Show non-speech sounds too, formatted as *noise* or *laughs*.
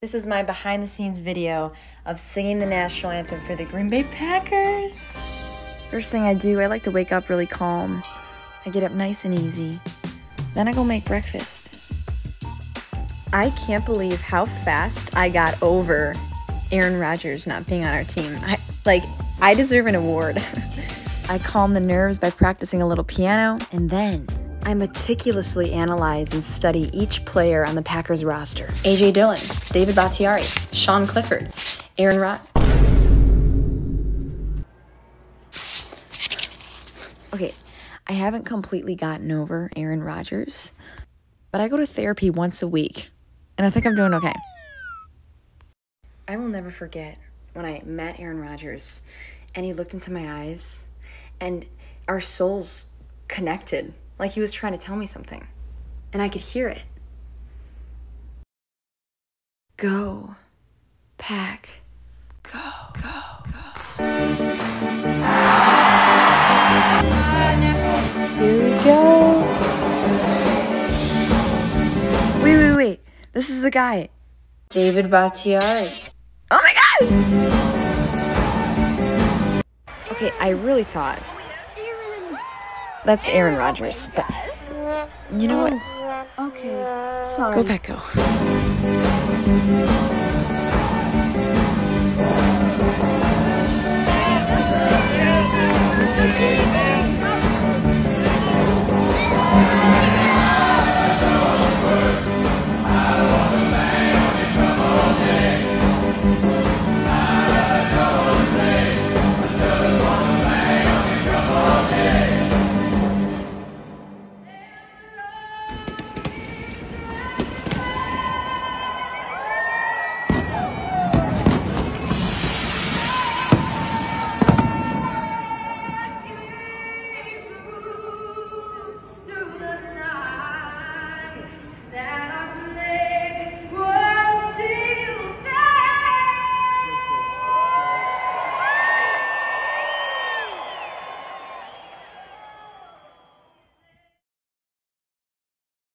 This is my behind the scenes video of singing the national anthem for the Green Bay Packers. First thing I do, I like to wake up really calm. I get up nice and easy. Then I go make breakfast. I can't believe how fast I got over Aaron Rodgers not being on our team. I, like, I deserve an award. *laughs* I calm the nerves by practicing a little piano, and then I meticulously analyze and study each player on the Packers roster. AJ Dillon, David Bakhtiari, Sean Clifford, Aaron Rod. Okay, I haven't completely gotten over Aaron Rodgers, but I go to therapy once a week, and I think I'm doing okay. I will never forget when I met Aaron Rodgers and he looked into my eyes and our souls connected like he was trying to tell me something. And I could hear it. Go, pack, go, go, go. Here we go. Wait, wait, wait. This is the guy. David Bakhtiari. Oh my god! Okay, I really thought that's Aaron Rodgers, but you know what? Oh, okay, sorry. Go back, go.